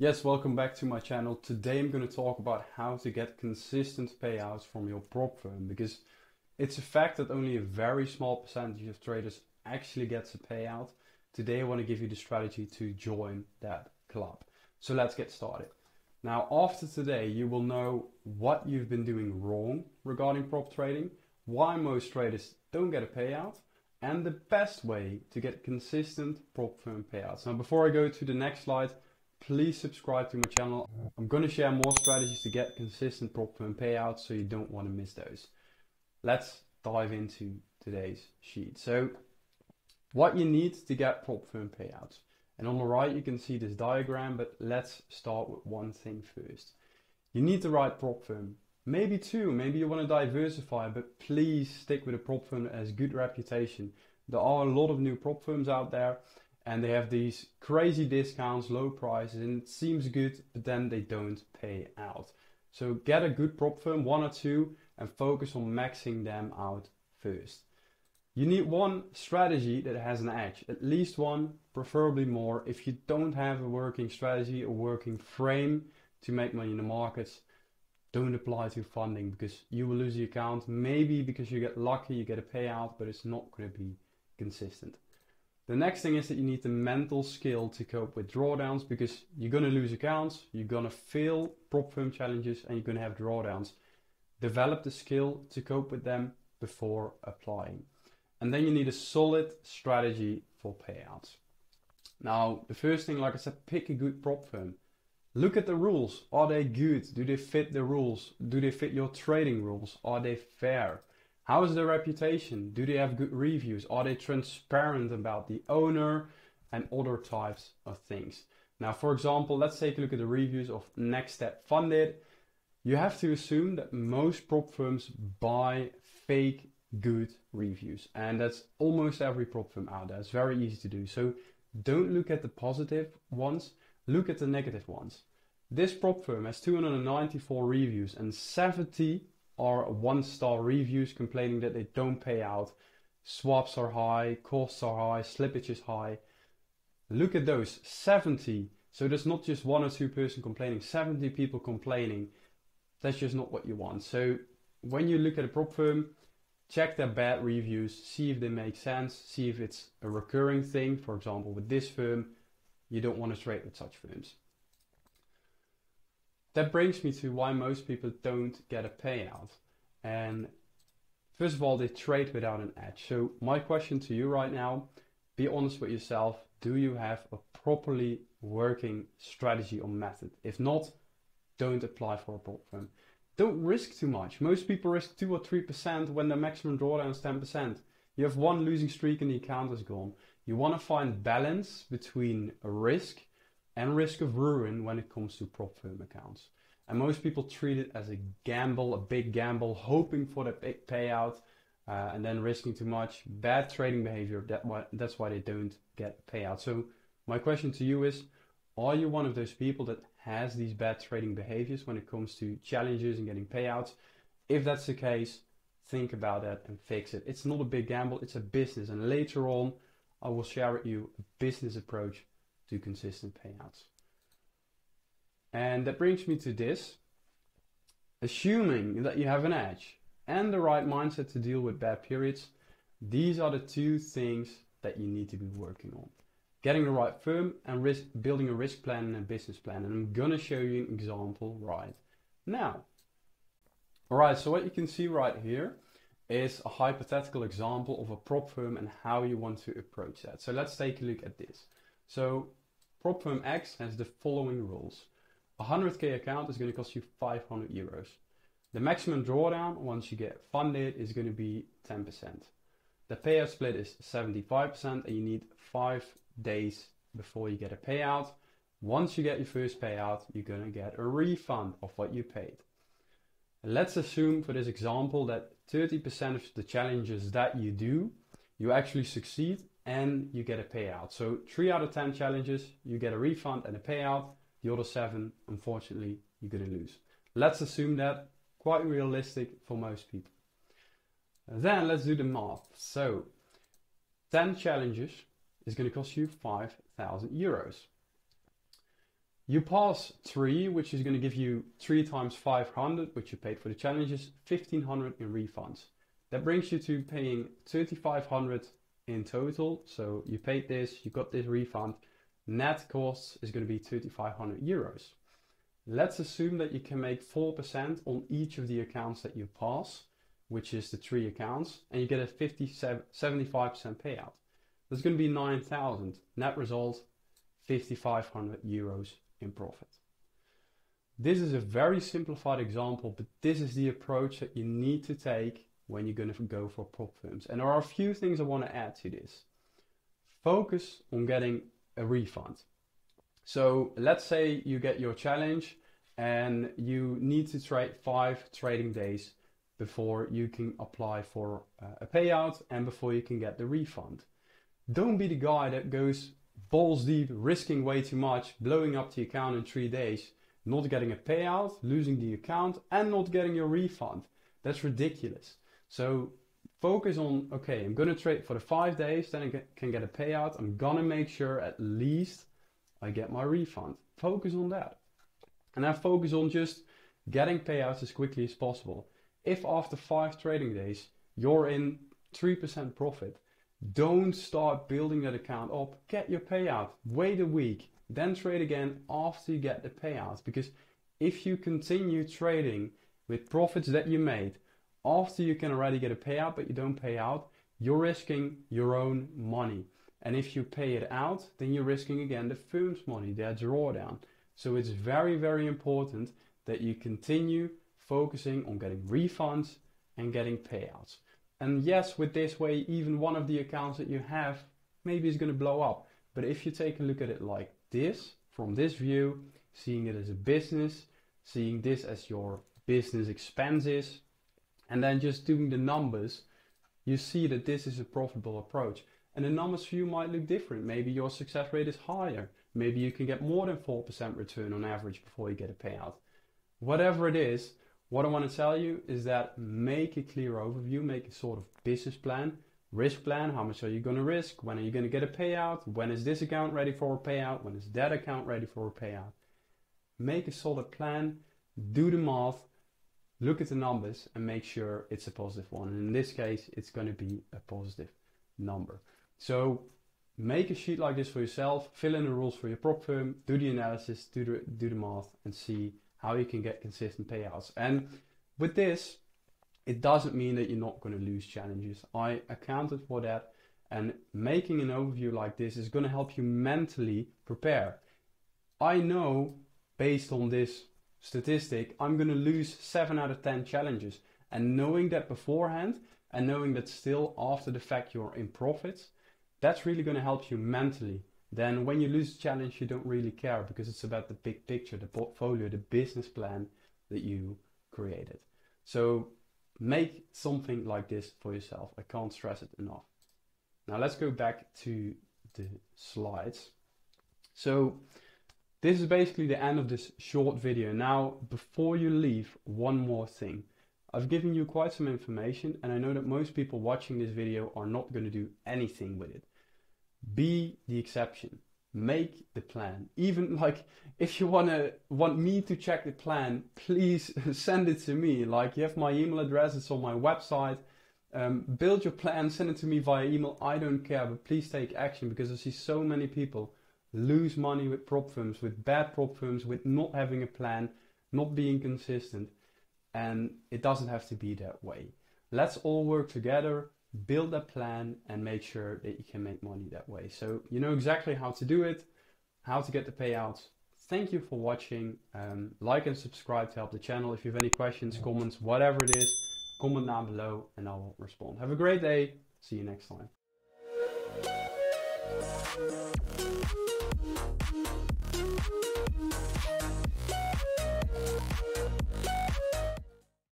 Yes, welcome back to my channel. Today I'm going to talk about how to get consistent payouts from your prop firm because it's a fact that only a very small percentage of traders actually gets a payout. Today I want to give you the strategy to join that club. So let's get started. Now after today you will know what you've been doing wrong regarding prop trading, why most traders don't get a payout, and the best way to get consistent prop firm payouts. Now before I go to the next slide, please subscribe to my channel. I'm going to share more strategies to get consistent prop firm payouts so you don't want to miss those. Let's dive into today's sheet. So what you need to get prop firm payouts. And on the right you can see this diagram, but let's start with one thing first. You need the right prop firm. Maybe two, maybe you want to diversify, but please stick with a prop firm that has good reputation. There are a lot of new prop firms out there and they have these crazy discounts, low prices, and it seems good, but then they don't pay out. So get a good prop firm, one or two, and focus on maxing them out first. You need one strategy that has an edge, at least one, preferably more. If you don't have a working strategy or working frame to make money in the markets, don't apply to funding because you will lose the account. Maybe because you get lucky, you get a payout, but it's not going to be consistent. The next thing is that you need the mental skill to cope with drawdowns because you're going to lose accounts, you're going to fail prop firm challenges, and you're going to have drawdowns. Develop the skill to cope with them before applying. And then you need a solid strategy for payouts. Now, the first thing, like I said, pick a good prop firm. Look at the rules. Are they good? Do they fit the rules? Do they fit your trading rules? Are they fair? How is their reputation? Do they have good reviews? Are they transparent about the owner and other types of things? Now, for example, let's take a look at the reviews of Next Step Funded. You have to assume that most prop firms buy fake good reviews, and that's almost every prop firm out there. It's very easy to do. So don't look at the positive ones, look at the negative ones. This prop firm has 294 reviews and 70 are one star reviews complaining that they don't pay out. Swaps are high, costs are high, slippage is high. Look at those 70. So there's not just one or two person complaining, 70 people complaining. That's just not what you want. So when you look at a prop firm, check their bad reviews, see if they make sense, see if it's a recurring thing. For example, with this firm, you don't want to trade with such firms. That brings me to why most people don't get a payout. And first of all, they trade without an edge. So my question to you right now, be honest with yourself. Do you have a properly working strategy or method? If not, don't apply for a prop firm. Don't risk too much. Most people risk 2 or 3% when their maximum drawdown is 10%. You have one losing streak and the account is gone. You want to find balance between risk and risk of ruin when it comes to prop firm accounts. And most people treat it as a gamble, a big gamble, hoping for the big payout uh, and then risking too much. Bad trading behavior, that why, that's why they don't get payout. So my question to you is, are you one of those people that has these bad trading behaviors when it comes to challenges and getting payouts? If that's the case, think about that and fix it. It's not a big gamble, it's a business. And later on, I will share with you a business approach to consistent payouts. And that brings me to this. Assuming that you have an edge and the right mindset to deal with bad periods, these are the two things that you need to be working on. Getting the right firm and risk, building a risk plan and a business plan. And I'm gonna show you an example right now. Alright, so what you can see right here is a hypothetical example of a prop firm and how you want to approach that. So let's take a look at this. So prop firm X has the following rules. A 100k account is going to cost you 500 euros. The maximum drawdown once you get funded is going to be 10%. The payout split is 75% and you need five days before you get a payout. Once you get your first payout, you're going to get a refund of what you paid. Let's assume for this example that 30% of the challenges that you do, you actually succeed and you get a payout. So three out of 10 challenges, you get a refund and a payout. The other seven, unfortunately, you're to lose. Let's assume that quite realistic for most people. Then let's do the math. So 10 challenges is going to cost you 5,000 euros. You pass three, which is going to give you three times 500, which you paid for the challenges, 1500 in refunds. That brings you to paying 3500 in total. So you paid this, you got this refund. Net cost is going to be 2,500 euros. Let's assume that you can make 4% on each of the accounts that you pass, which is the three accounts, and you get a 50, 75% payout. That's going to be 9,000. Net result, 5,500 euros in profit. This is a very simplified example, but this is the approach that you need to take when you're going to go for prop firms. And there are a few things I want to add to this. Focus on getting a refund. So let's say you get your challenge and you need to trade five trading days before you can apply for uh, a payout and before you can get the refund. Don't be the guy that goes balls deep, risking way too much, blowing up the account in three days, not getting a payout, losing the account, and not getting your refund. That's ridiculous. So focus on okay, I'm gonna trade for the five days, then I can get a payout. I'm gonna make sure at least I get my refund. Focus on that. And then focus on just getting payouts as quickly as possible. If after five trading days you're in 3% profit, don't start building that account up. Get your payout. Wait a week. Then trade again after you get the payout. Because if you continue trading with profits that you made after you can already get a payout but you don't pay out, you're risking your own money. And if you pay it out, then you're risking again the firm's money, their drawdown. So it's very, very important that you continue focusing on getting refunds and getting payouts. And yes, with this way, even one of the accounts that you have maybe is going to blow up. But if you take a look at it like this, from this view, seeing it as a business, seeing this as your business expenses, and then just doing the numbers, you see that this is a profitable approach. And the numbers for you might look different. Maybe your success rate is higher. Maybe you can get more than 4% return on average before you get a payout. Whatever it is, what I want to tell you is that make a clear overview, make a sort of business plan, risk plan. How much are you going to risk? When are you going to get a payout? When is this account ready for a payout? When is that account ready for a payout? Make a solid plan, do the math, look at the numbers, and make sure it's a positive one. And in this case, it's going to be a positive number. So make a sheet like this for yourself, fill in the rules for your prop firm, do the analysis, do the, do the math, and see how you can get consistent payouts. And with this, it doesn't mean that you're not going to lose challenges. I accounted for that, and making an overview like this is going to help you mentally prepare. I know based on this statistic, I'm going to lose 7 out of 10 challenges. And knowing that beforehand, and knowing that still after the fact you're in profits, that's really going to help you mentally then when you lose a challenge, you don't really care because it's about the big picture, the portfolio, the business plan that you created. So make something like this for yourself. I can't stress it enough. Now let's go back to the slides. So this is basically the end of this short video. Now, before you leave, one more thing. I've given you quite some information and I know that most people watching this video are not going to do anything with it. Be the exception. Make the plan. Even like if you wanna want me to check the plan, please send it to me. Like you have my email address, it's on my website. Um, build your plan, send it to me via email. I don't care, but please take action because I see so many people lose money with prop firms, with bad prop firms, with not having a plan, not being consistent. And it doesn't have to be that way. Let's all work together, build a plan, and make sure that you can make money that way. So you know exactly how to do it, how to get the payouts. Thank you for watching. Um, like and subscribe to help the channel. If you have any questions, comments, whatever it is, comment down below and I will respond. Have a great day. See you next time. Thank you.